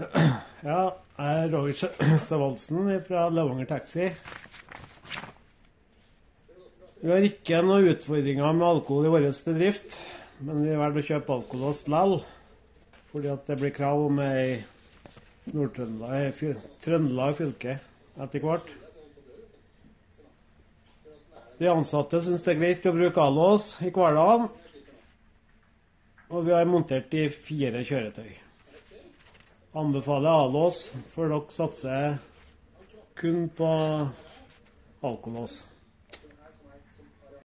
Ja, jeg er Roger Sevaldsen fra Levanger Taxi. Vi har ikke noen utfordringer med alkohol i vår bedrift, men vi velger å kjøpe alkohol alkolås likevel. Fordi at det blir krav om ei Nord-Trøndelag Trøndelag fylke etter hvert. De ansatte syns det er greit å bruke alås i hverdagen. Og vi har montert i fire kjøretøy. Anbefaler alås, for dere satser kun på alkolås.